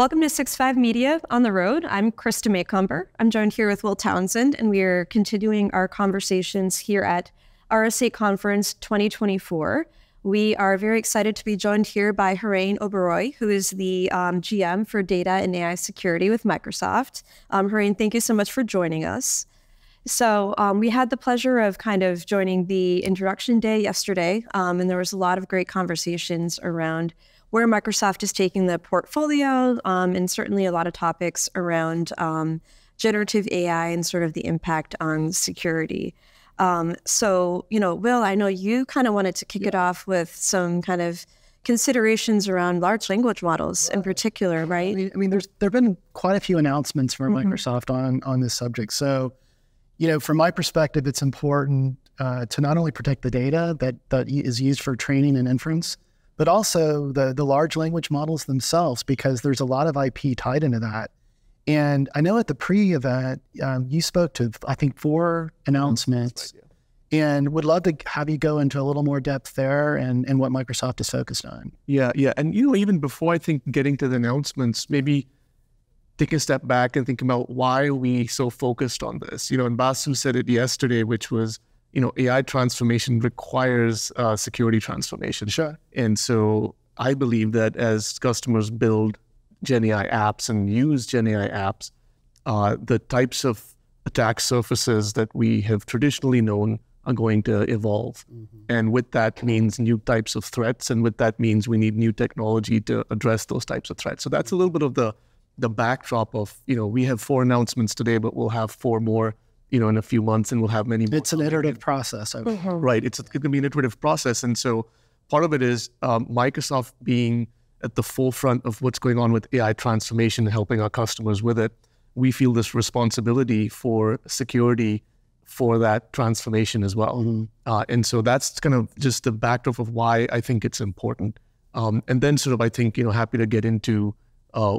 Welcome to Six Five Media on the Road. I'm Krista Macomber. I'm joined here with Will Townsend, and we are continuing our conversations here at RSA Conference 2024. We are very excited to be joined here by Herain Oberoi, who is the um, GM for Data and AI Security with Microsoft. Um, Herain, thank you so much for joining us. So um, we had the pleasure of kind of joining the introduction day yesterday, um, and there was a lot of great conversations around where Microsoft is taking the portfolio, um, and certainly a lot of topics around um, generative AI and sort of the impact on security. Um, so, you know, Will, I know you kind of wanted to kick yeah. it off with some kind of considerations around large language models in particular, right? I mean, I mean, there's there've been quite a few announcements from mm-hmm. Microsoft on on this subject. So, you know, from my perspective, it's important uh, to not only protect the data that that is used for training and inference, but also the the large language models themselves, because there's a lot of IP tied into that. And I know at the pre-event, um, you spoke to I think four announcements, right, yeah. and would love to have you go into a little more depth there and and what Microsoft is focused on. Yeah, yeah, and you know even before I think getting to the announcements, maybe take a step back and think about why are we so focused on this. You know, and Vasu said it yesterday, which was you know, AI transformation requires uh, security transformation. Sure. And so I believe that as customers build Gen AI apps and use Gen AI apps, uh, the types of attack surfaces that we have traditionally known are going to evolve. Mm-hmm. And with that means new types of threats. And with that means we need new technology to address those types of threats. So that's a little bit of the the backdrop of, you know, we have four announcements today, but we'll have four more you know, in a few months, and we'll have many. More. It's an iterative process, mm-hmm. right? It's, it's going to be an iterative process, and so part of it is um, Microsoft being at the forefront of what's going on with AI transformation and helping our customers with it. We feel this responsibility for security for that transformation as well, mm-hmm. uh, and so that's kind of just the backdrop of why I think it's important. Um, and then, sort of, I think you know, happy to get into uh,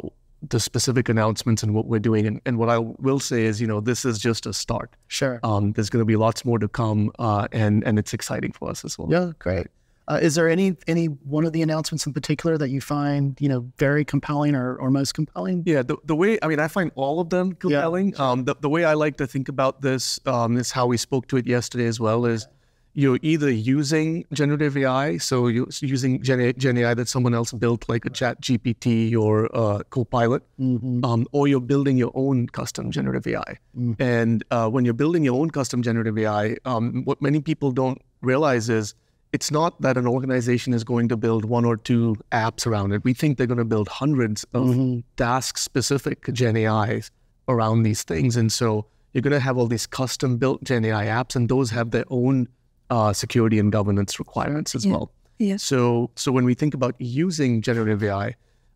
the specific announcements and what we're doing. And, and what I will say is, you know, this is just a start. Sure. Um, there's going to be lots more to come, uh, and and it's exciting for us as well. Yeah, great. Uh, is there any any one of the announcements in particular that you find you know very compelling or, or most compelling? Yeah, the, the way I mean I find all of them compelling. Yeah. Um, the, the way I like to think about this um, is how we spoke to it yesterday as well is you're either using generative AI, so you're using Gen, Gen AI that someone else built, like a Chat GPT or a Copilot, mm-hmm. um, or you're building your own custom generative AI. Mm-hmm. And uh, when you're building your own custom generative AI, um, what many people don't realize is it's not that an organization is going to build one or two apps around it. We think they're going to build hundreds of mm-hmm. task-specific Gen AIs around these things, and so you're going to have all these custom-built Gen AI apps, and those have their own uh, security and governance requirements as yeah. well. Yeah. So, so when we think about using generative AI,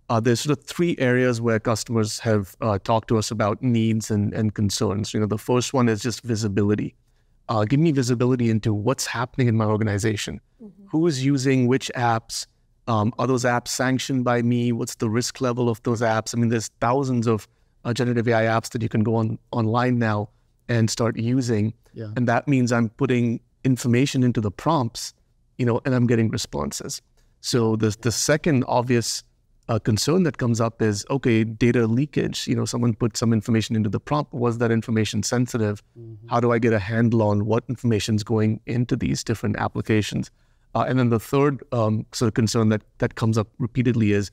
uh, there's sort of three areas where customers have uh, talked to us about needs and, and concerns. You know, the first one is just visibility. Uh, give me visibility into what's happening in my organization. Mm-hmm. Who is using which apps? Um, are those apps sanctioned by me? What's the risk level of those apps? I mean, there's thousands of uh, generative AI apps that you can go on online now and start using, yeah. and that means I'm putting information into the prompts, you know, and I'm getting responses. So the the second obvious uh, concern that comes up is okay, data leakage. You know, someone put some information into the prompt. Was that information sensitive? Mm-hmm. How do I get a handle on what information is going into these different applications? Uh, and then the third um, sort of concern that that comes up repeatedly is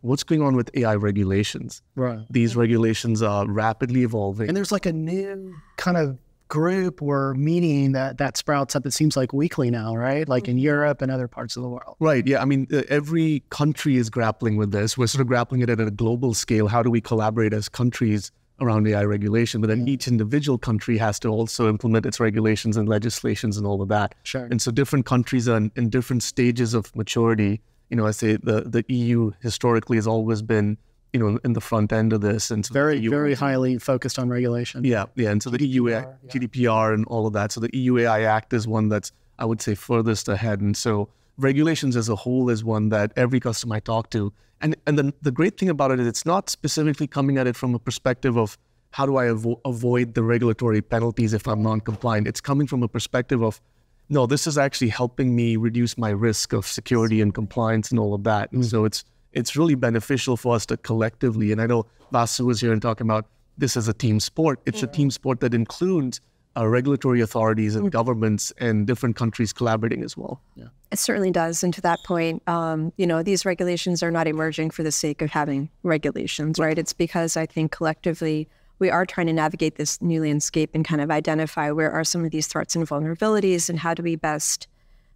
what's going on with AI regulations. Right. These regulations are rapidly evolving, and there's like a new kind of group or meeting that that sprouts up it seems like weekly now right? Like in mm-hmm. europe and other parts of the world. Right yeah i mean uh, every country is grappling with this. We're sort of grappling it at a global scale. How do we collaborate as countries around ai regulation? But then yeah. each individual country has to also implement its regulations and legislations and all of that. Sure. And so different countries are in, in different stages of maturity. You know i say the the eu historically has always been you know, in the front end of this. And so very, EU, very highly focused on regulation. Yeah, yeah. And so the EU yeah. GDPR and all of that. So the EU AI Act is one that's I would say furthest ahead. And so regulations as a whole is one that every customer I talk to, and and then the great thing about it is it's not specifically coming at it from a perspective of how do I avo- avoid the regulatory penalties if I'm non-compliant. It's coming from a perspective of no, this is actually helping me reduce my risk of security and compliance and all of that. And mm. so it's it's really beneficial for us to collectively. And I know Vasu was here and talking about this as a team sport. It's a team sport that includes uh, regulatory authorities and governments and different countries collaborating as well. Yeah. It certainly does. And to that point, um, you know, these regulations are not emerging for the sake of having regulations, right? It's because I think collectively we are trying to navigate this new landscape and kind of identify where are some of these threats and vulnerabilities and how do we best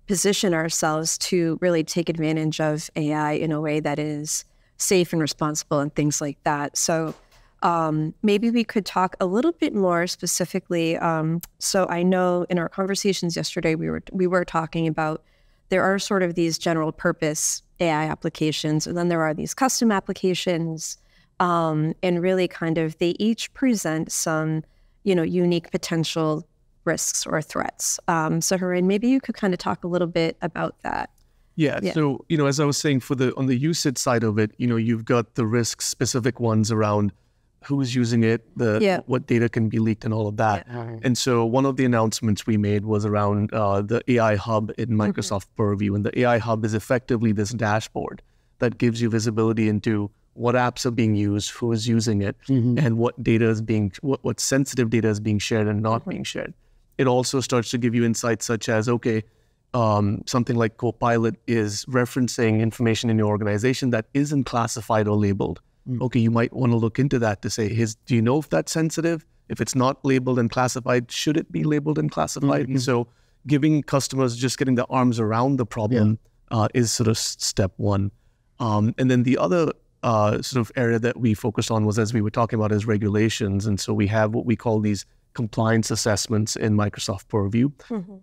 position ourselves to really take advantage of AI in a way that is safe and responsible and things like that. So um, maybe we could talk a little bit more specifically. Um, so I know in our conversations yesterday we were we were talking about there are sort of these general purpose AI applications, and then there are these custom applications, um, and really kind of they each present some you know unique potential risks or threats. Um, so Herain, maybe you could kind of talk a little bit about that. Yeah, Yeah. So you know, as I was saying, for the on the usage side of it, you know, you've got the risk specific ones around who's using it, the Yeah. what data can be leaked, and all of that. And so one of the announcements we made was around uh, the AI Hub in Microsoft Purview, and the AI Hub is effectively this dashboard that gives you visibility into what apps are being used, who is using it, and what data is being, what, what sensitive data is being shared and not being shared. It also starts to give you insights such as, okay, um, something like Copilot is referencing information in your organization that isn't classified or labeled. Okay, you might want to look into that to say, is, do you know if that's sensitive? If it's not labeled and classified, should it be labeled and classified? And so, giving customers just getting their arms around the problem uh, is sort of step one. Um, and then the other uh, sort of area that we focused on was, as we were talking about, is regulations. And so we have what we call these compliance assessments in Microsoft Purview.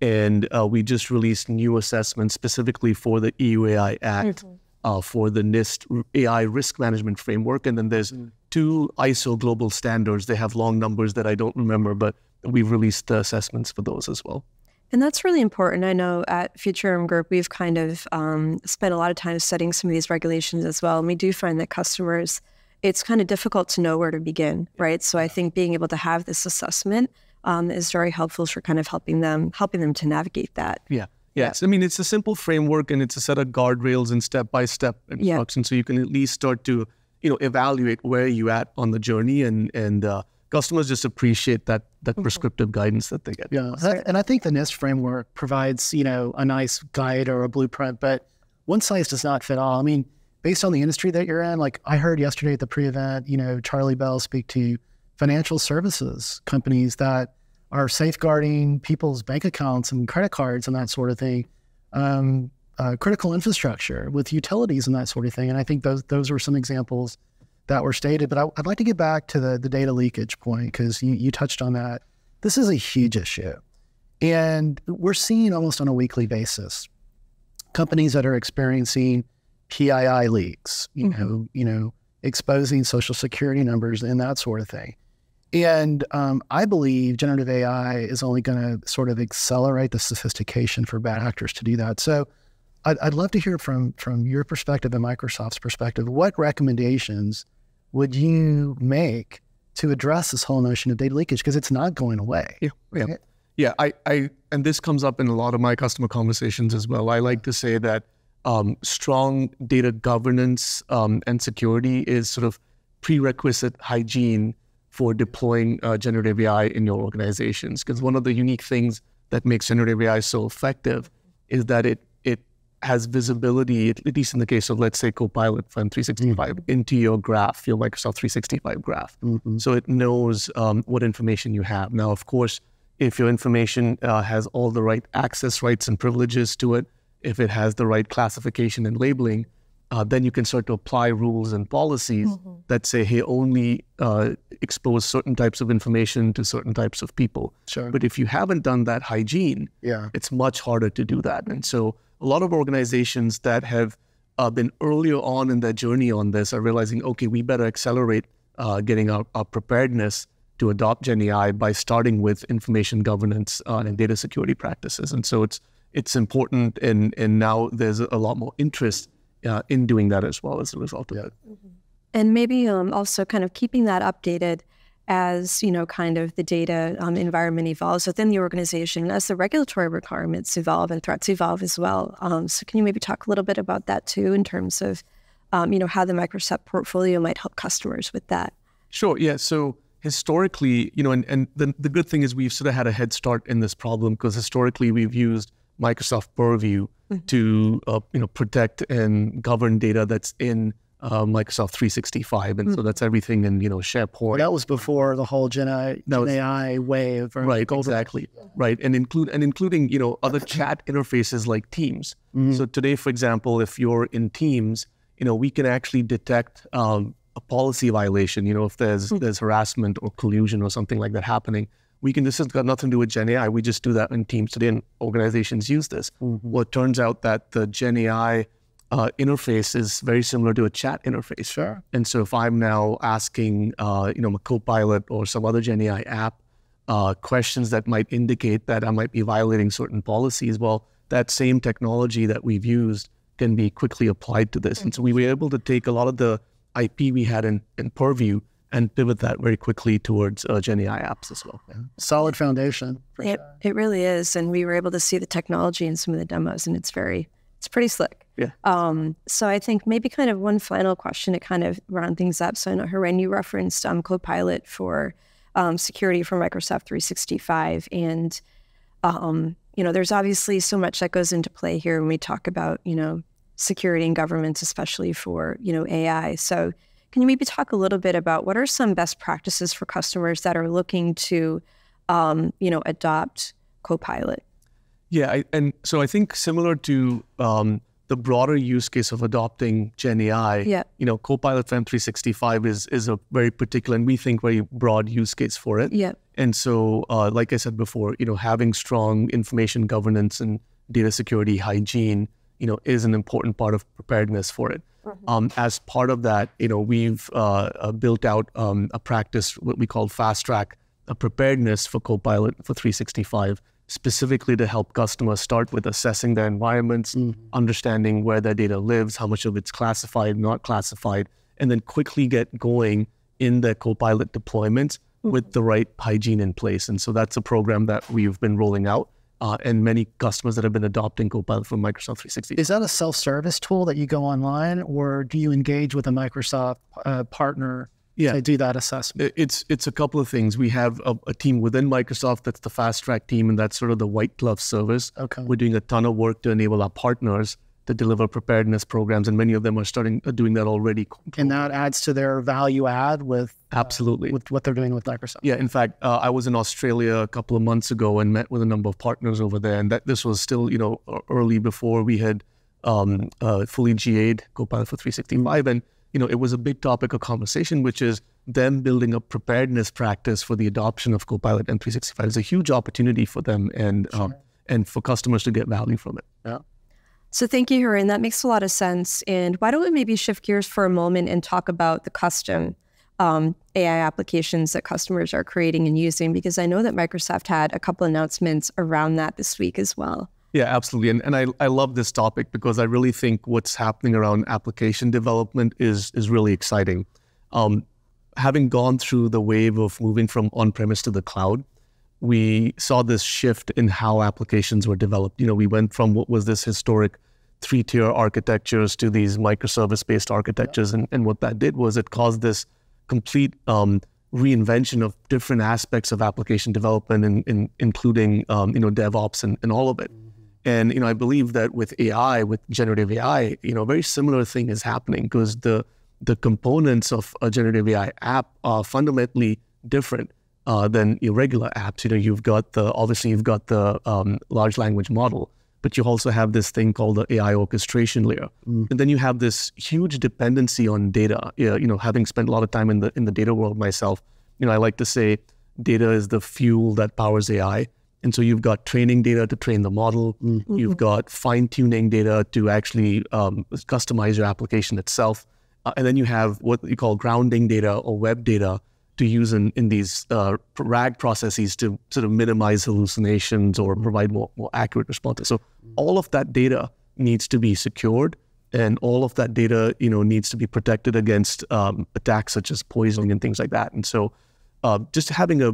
And uh, we just released new assessments specifically for the EU AI Act, uh, for the NIST AI risk management framework. And then there's two ISO global standards. They have long numbers that I don't remember, but we've released uh, assessments for those as well. And that's really important. I know at Futurum Group, we've kind of um, spent a lot of time studying some of these regulations as well. And we do find that customers, it's kind of difficult to know where to begin, right? So I think being able to have this assessment um, is very helpful for kind of helping them, helping them to navigate that. Yeah. Yes. I mean, it's a simple framework and it's a set of guardrails and step by step instructions. So you can at least start to, you know, evaluate where you at on the journey and, and, uh, customers just appreciate that, that prescriptive guidance that they get. Yeah, that- and I think the NIST framework provides you know a nice guide or a blueprint, but one size does not fit all. I mean, based on the industry that you're in, like I heard yesterday at the pre-event, you know, Charlie Bell speak to financial services companies that are safeguarding people's bank accounts and credit cards and that sort of thing, um, uh, critical infrastructure with utilities and that sort of thing. And I think those those were some examples that were stated. But I, I'd like to get back to the the data leakage point because you, you touched on that. This is a huge issue, and we're seeing almost on a weekly basis companies that are experiencing PII leaks. You know, you know, exposing social security numbers and that sort of thing. And um, I believe generative AI is only going to sort of accelerate the sophistication for bad actors to do that. So I'd, I'd love to hear from from your perspective and Microsoft's perspective. What recommendations would you make to address this whole notion of data leakage? Because it's not going away. Yeah, yeah, yeah. I, I, and this comes up in a lot of my customer conversations as well. I like to say that um, strong data governance um, and security is sort of prerequisite hygiene for deploying uh, generative AI in your organizations. Because one of the unique things that makes generative AI so effective is that it it has visibility, at least in the case of let's say Copilot from 365, into your graph, your Microsoft 365 graph. So it knows um, what information you have. Now, of course, if your information uh, has all the right access rights and privileges to it, if it has the right classification and labeling, uh, then you can start to apply rules and policies that say, hey, only uh, expose certain types of information to certain types of people. Sure. But if you haven't done that hygiene, Yeah. it's much harder to do that. And so a lot of organizations that have uh, been earlier on in their journey on this are realizing, okay, we better accelerate uh, getting our, our preparedness to adopt Gen AI by starting with information governance uh, and data security practices. And so it's it's important, and and now there's a lot more interest uh, in doing that as well as a result of it. And maybe um, also kind of keeping that updated as, you know, kind of the data um, environment evolves within the organization, as the regulatory requirements evolve and threats evolve as well. Um, so can you maybe talk a little bit about that too in terms of um, you know, how the Microsoft portfolio might help customers with that. Sure. Yeah. So historically, you know, and, and the, the good thing is we've sort of had a head start in this problem because historically we've used Microsoft Purview mm-hmm. to, uh, you know, protect and govern data that's in uh, Microsoft 365, and mm-hmm. so that's everything in you know SharePoint. That was before the whole Gen, AI, Gen was, AI wave, right? Exactly, right, and include and including you know other chat interfaces like Teams. Mm-hmm. So today, for example, if you're in Teams, you know we can actually detect um, a policy violation. You know, if there's mm-hmm. there's harassment or collusion or something like that happening, we can. This has got nothing to do with Gen AI. We just do that in Teams today, and organizations use this. Mm-hmm. Well, it turns out that the Gen AI uh, interface is very similar to a chat interface. Sure. And so if I'm now asking, uh, you know, a Copilot or some other Gen AI app uh, questions that might indicate that I might be violating certain policies, well, that same technology that we've used can be quickly applied to this. And so we were able to take a lot of the IP we had in, in Purview and pivot that very quickly towards uh, Gen AI apps as well. Yeah. Solid foundation. it, sure. it really is. And we were able to see the technology in some of the demos, and it's very, it's pretty slick. Yeah. Um, so I think maybe kind of one final question to kind of round things up. So I know, Herain, you referenced um, Copilot for um, security for Microsoft 365. And, um, you know, there's obviously so much that goes into play here when we talk about, you know, security in governments, especially for, you know, AI. So can you maybe talk a little bit about what are some best practices for customers that are looking to, um, you know, adopt Copilot? Yeah, I, and so I think similar to um, the broader use case of adopting Gen AI, yeah. you know, Copilot for M365 is is a very particular and we think very broad use case for it. Yeah. And so, uh, like I said before, you know, having strong information governance and data security hygiene, you know, is an important part of preparedness for it. Mm-hmm. Um, as part of that, you know, we've uh, uh, built out um, a practice, what we call fast track a preparedness for Copilot for 365 specifically to help customers start with assessing their environments, mm-hmm. understanding where their data lives, how much of it's classified, not classified, and then quickly get going in their Copilot deployments mm-hmm. with the right hygiene in place. And so that's a program that we've been rolling out. Uh, and many customers that have been adopting Copilot from Microsoft 360. Is that a self-service tool that you go online, or do you engage with a Microsoft uh, partner yeah. to do that assessment? It's it's a couple of things. We have a, a, team within Microsoft that's the fast track team, and that's sort of the white glove service. Okay. We're doing a ton of work to enable our partners to deliver preparedness programs, and many of them are starting uh, doing that already. And that adds to their value add with uh, absolutely with what they're doing with Microsoft. Yeah, in fact, uh, I was in Australia a couple of months ago and met with a number of partners over there, and that this was still you know early before we had um, uh, fully GA'd Copilot for 365, and you know it was a big topic of conversation, which is them building a preparedness practice for the adoption of Copilot M365 is a huge opportunity for them and um, sure. um, and for customers to get value from it. Yeah. So thank you, Herain. That makes a lot of sense. And why don't we maybe shift gears for a moment and talk about the custom um, AI applications that customers are creating and using? Because I know that Microsoft had a couple announcements around that this week as well. Yeah, absolutely. And, and I, I love this topic because I really think what's happening around application development is is really exciting. Um, having gone through the wave of moving from on-premise to the cloud, we saw this shift in how applications were developed. You know, we went from what was this historic three-tier architectures to these microservice-based architectures, and, and what that did was it caused this complete um, reinvention of different aspects of application development, in, in, including um, you know DevOps and, and all of it. Mm-hmm. And you know, I believe that with AI, with generative AI, you know, a very similar thing is happening because the the components of a generative AI app are fundamentally different uh, than irregular apps. You know, you've got the obviously you've got the um, large language model, but you also have this thing called the AI orchestration layer, mm. and then you have this huge dependency on data. You know, having spent a lot of time in the in the data world myself, you know, I like to say data is the fuel that powers AI. And so you've got training data to train the model. Mm-hmm. You've got fine tuning data to actually um, customize your application itself. Uh, and then you have what you call grounding data or web data to use in, in these uh, RAG processes to sort of minimize hallucinations or provide more, more accurate responses. So all of that data needs to be secured and all of that data, you know, needs to be protected against um, attacks such as poisoning and things like that. And so uh, just having a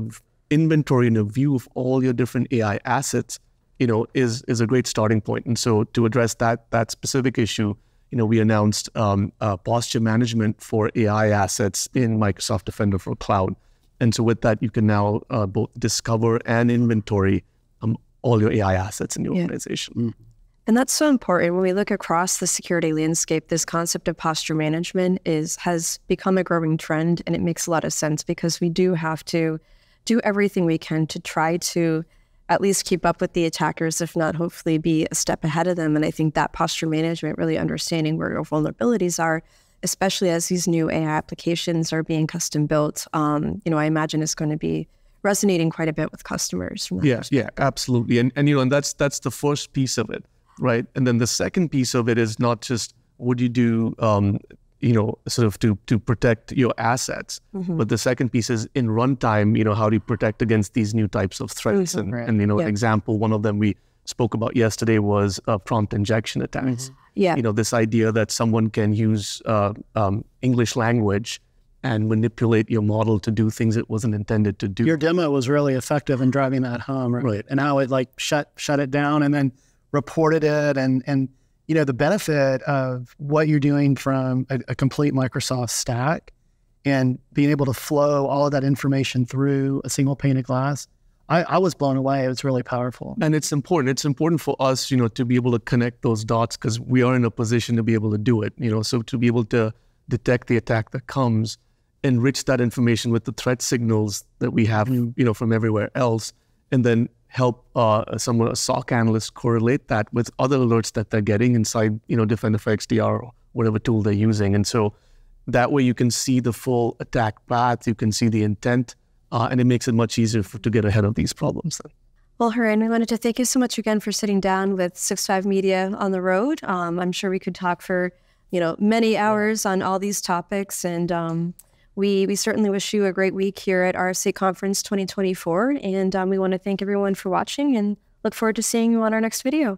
inventory and a view of all your different AI assets, you know, is is a great starting point. And so to address that that specific issue, you know, we announced um, uh, posture management for AI assets in Microsoft Defender for Cloud. And so with that, you can now uh, both discover and inventory um, all your AI assets in your yeah. organization. Mm. And that's so important when we look across the security landscape. This concept of posture management is has become a growing trend, and it makes a lot of sense because we do have to do everything we can to try to at least keep up with the attackers, if not hopefully be a step ahead of them. And I think that posture management, really understanding where your vulnerabilities are, especially as these new AI applications are being custom built, um, you know, I imagine is going to be resonating quite a bit with customers. yeah, yeah, absolutely. And and you know, and that's that's the first piece of it right? And then the second piece of it is not just what you do, um, you know, sort of to to protect your assets, mm-hmm. but the second piece is in runtime. You know, how do you protect against these new types of threats? Mm-hmm. And, right. and you know, yeah. example one of them we spoke about yesterday was uh, prompt injection attacks. Mm-hmm. Yeah, you know, this idea that someone can use uh, um, English language and manipulate your model to do things it wasn't intended to do. Your demo was really effective in driving that home, right? right. And how it like shut shut it down and then reported it and and you know the benefit of what you're doing from a, a, complete Microsoft stack and being able to flow all of that information through a single pane of glass. I, I was blown away. It was really powerful. And it's important. It's important for us, you know, to be able to connect those dots because we are in a position to be able to do it. You know, so to be able to detect the attack that comes, enrich that information with the threat signals that we have, mm-hmm. you know, from everywhere else, and then help uh, someone, a SOC analyst, correlate that with other alerts that they're getting inside, you know, Defender for XDR or whatever tool they're using. And so that way you can see the full attack path, you can see the intent, uh, and it makes it much easier for, to get ahead of these problems. Then. Well, Herain, we wanted to thank you so much again for sitting down with Six Five Media on the road. Um, I'm sure we could talk for, you know, many hours on all these topics, and um, we, we certainly wish you a great week here at RSA Conference 2024. And um, we want to thank everyone for watching and look forward to seeing you on our next video.